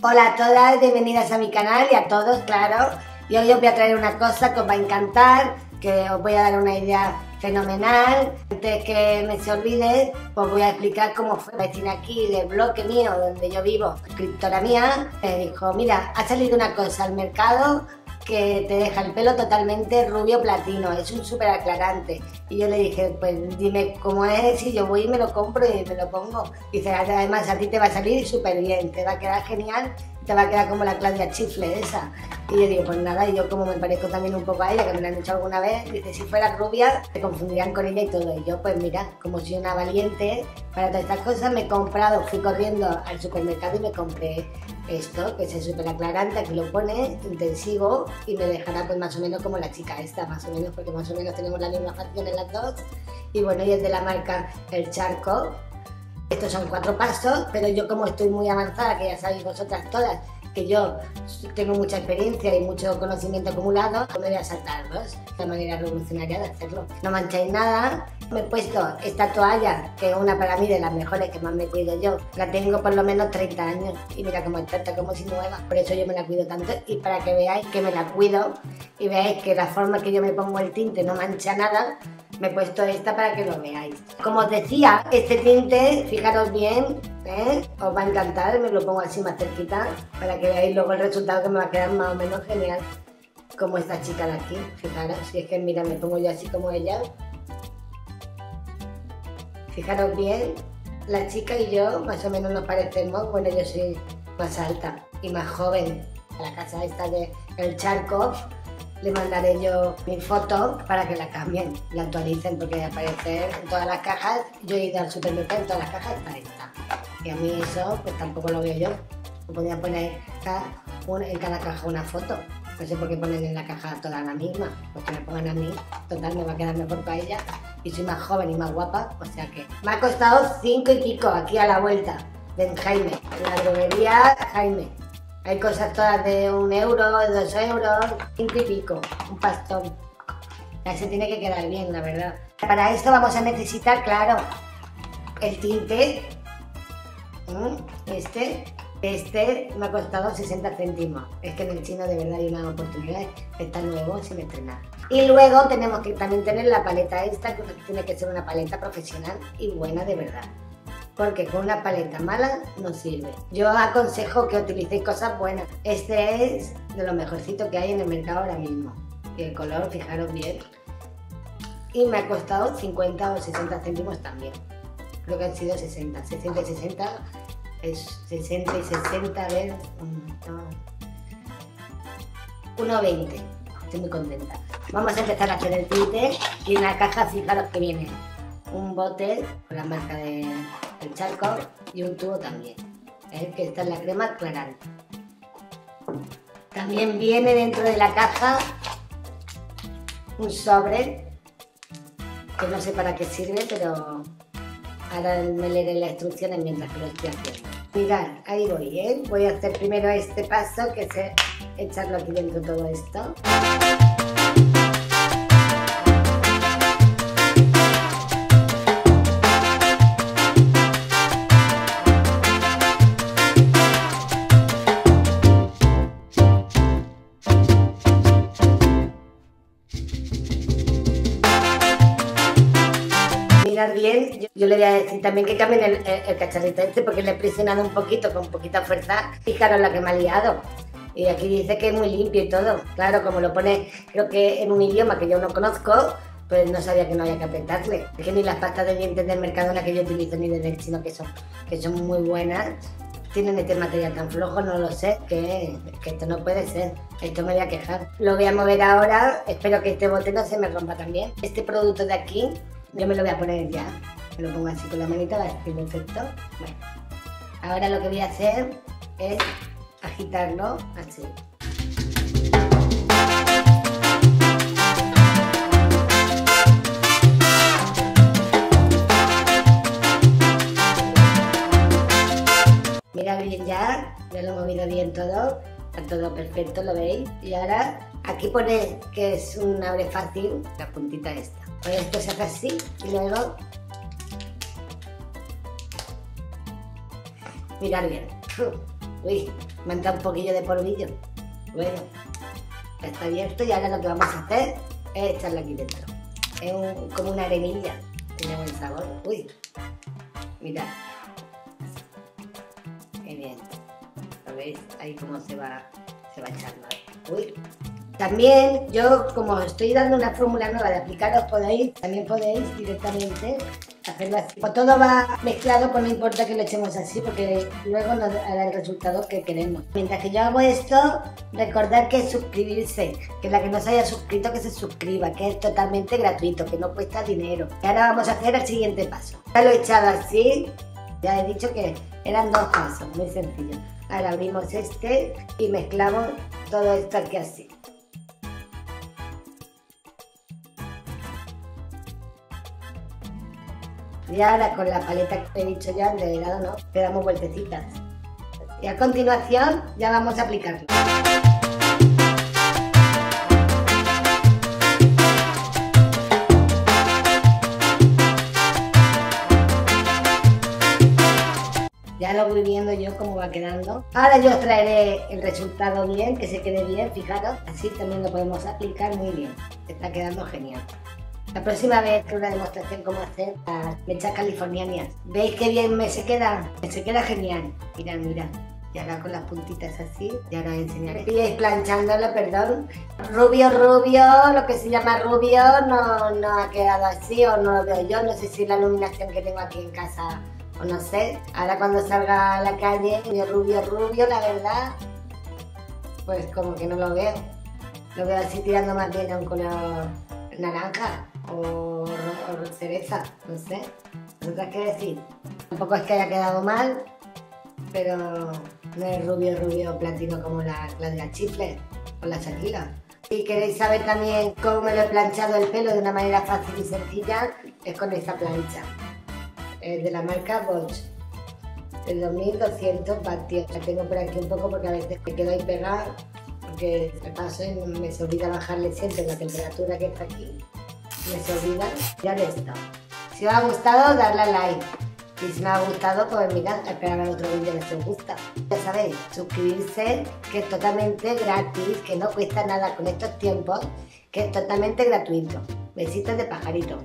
Hola a todas, bienvenidas a mi canal y a todos, claro. Y hoy os voy a traer una cosa que os va a encantar, que os voy a dar una idea fenomenal. Antes que me se olvide, os voy a explicar cómo fue vecina aquí del bloque mío, donde yo vivo, escritora mía, me dijo, mira, ha salido una cosa al mercado que te deja el pelo totalmente rubio platino, es un súper aclarante. Y yo le dije, pues dime cómo es y yo voy y me lo compro y me lo pongo. Y dice, además a ti te va a salir súper bien, te va a quedar genial, te va a quedar como la Claudia Chifle esa. Y yo digo, pues nada, y yo como me parezco también un poco a ella, que me lo han dicho alguna vez, dice, si fuera rubia, te confundirían con ella y todo. Y yo, pues mira, como soy una valiente para todas estas cosas, me he comprado, fui corriendo al supermercado y me compré esto, que es el super aclarante, aquí lo pone, intensivo, y me dejará pues más o menos como la chica esta, más o menos, porque más o menos tenemos la misma facción en las dos. Y bueno, y es de la marca El Charco. Estos son cuatro pasos, pero yo como estoy muy avanzada, que ya sabéis vosotras todas, que yo tengo mucha experiencia y mucho conocimiento acumulado, me voy a saltarlos. La manera revolucionaria de hacerlo. No mancháis nada. Me he puesto esta toalla, que es una para mí de las mejores que más me cuido yo. La tengo por lo menos 30 años y mira cómo está como si nueva. Por eso yo me la cuido tanto y para que veáis que me la cuido y veáis que la forma que yo me pongo el tinte no mancha nada, me he puesto esta para que lo veáis. Como os decía, este tinte, fijaros bien, ¿eh? os va a encantar, me lo pongo así más cerquita para que veáis luego el resultado que me va a quedar más o menos genial. Como esta chica de aquí, fijaros, si es que mira, me pongo yo así como ella. Fijaros bien, la chica y yo más o menos nos parecemos, bueno yo soy más alta y más joven. La casa esta de El Charco le mandaré yo mi foto para que la cambien, la actualicen, porque aparecer en todas las cajas, yo he ido al supermercado, en todas las cajas está esta. Y a mí eso, pues tampoco lo veo yo. Me podía poner en cada caja una foto. No sé por qué ponen en la caja toda la misma, pues que me pongan a mí, total me va a quedar mejor para ella. Y soy más joven y más guapa, o sea que me ha costado cinco y pico aquí a la vuelta de Jaime, en la droguería Jaime. Hay cosas todas de un euro, dos euros, cinco y pico, un pastón. Se tiene que quedar bien, la verdad. Para esto vamos a necesitar, claro, el tinte. Este, este me ha costado 60 céntimos. Es que en el chino de verdad hay una oportunidad. Está nuevo sin estrenar. Y luego tenemos que también tener la paleta esta, que tiene que ser una paleta profesional y buena de verdad porque con una paleta mala no sirve. Yo aconsejo que utilicéis cosas buenas. Este es de lo mejorcito que hay en el mercado ahora mismo. Y el color, fijaros bien. Y me ha costado 50 o 60 céntimos también. Creo que han sido 60. 60 y 60 es 60 y 60, a ver, 1,20. Estoy muy contenta. Vamos a empezar a hacer el tinte y en la caja fijaros que viene un bote con la marca de el charco y un tubo también. Es que está en la crema aclarante. También viene dentro de la caja un sobre que no sé para qué sirve, pero ahora me leeré las instrucciones mientras que lo estoy haciendo. Mirad, ahí voy, ¿eh? Voy a hacer primero este paso, que es echarlo aquí dentro todo esto. Bien, yo, le voy a decir también que cambien el, cacharrito este porque le he presionado un poquito, con poquita fuerza. Fijaros la que me ha liado. Y aquí dice que es muy limpio y todo. Claro, como lo pone, creo que en un idioma que yo no conozco, pues no sabía que no había que apretarle. Es que ni las pastas de dientes del mercado la que yo utilizo ni de sino que son, que son muy buenas. Tienen este material tan flojo, no lo sé, que, que esto no puede ser. Esto me voy a quejar. Lo voy a mover ahora, espero que este bote no se me rompa también. Este producto de aquí yo me lo voy a poner ya. Me lo pongo así con la manita, va a ser perfecto. Bueno, ahora lo que voy a hacer es agitarlo así. Mira bien ya, ya lo he movido bien todo, está todo perfecto, ¿lo veis? Y ahora aquí pone que es un abre fácil, la puntita esta. Esto se hace así y luego mirar bien. Uy, entrado un poquillo de polvillo. Bueno, está abierto y ahora lo que vamos a hacer es echarlo aquí dentro. Es como una arenilla, tiene buen sabor. Uy, mirad. Qué bien. ¿Lo veis? Ahí cómo se va, se va echando. Uy. También yo, como estoy dando una fórmula nueva de aplicar, os podéis, también podéis directamente hacerlo así. Como todo va mezclado, pues no importa que lo echemos así, porque luego nos dará el resultado que queremos. Mientras que yo hago esto, recordar que suscribirse, que la que no se haya suscrito, que se suscriba, que es totalmente gratuito, que no cuesta dinero. Y ahora vamos a hacer el siguiente paso. Ya lo he echado así, ya he dicho que eran dos pasos, muy sencillo. Ahora abrimos este y mezclamos todo esto aquí así. Y ahora con la paleta que he dicho ya de helado, ¿no? Le damos vueltecitas. Y a continuación ya vamos a aplicarlo. Ya lo voy viendo yo cómo va quedando. Ahora yo os traeré el resultado bien, que se quede bien, fijaros. Así también lo podemos aplicar muy bien. Está quedando genial. La próxima vez que una demostración cómo hacer las mechas californianas. ¿Veis qué bien me se queda? Me se queda genial. Mirad, mirad. Y ahora con las puntitas así, ya os enseñaré. Y planchándolo, perdón. Rubio, rubio, lo que se llama rubio, no, no ha quedado así o no lo veo yo. No sé si la iluminación que tengo aquí en casa o no sé. Ahora cuando salga a la calle, rubio, rubio, la verdad, pues como que no lo veo. Lo veo así tirando más bien a un color naranja o, cereza, no sé. ¿Vosotras qué decir? Tampoco es que haya quedado mal, pero no es rubio, rubio, platino como la, la chifle o la Shakira. Si queréis saber también cómo me lo he planchado el pelo de una manera fácil y sencilla, es con esta plancha. Es de la marca Bosch, de 2200 vatios. La tengo por aquí un poco porque a veces me quedo ahí pegada, porque me paso me se olvida bajarle siempre la temperatura que está aquí me se olvida, ya listo. Si os ha gustado, darle a like. Y si no ha gustado, pues mirad, esperar otro vídeo que os gusta. Ya sabéis, suscribirse, que es totalmente gratis, que no cuesta nada con estos tiempos, que es totalmente gratuito. Besitos de pajarito.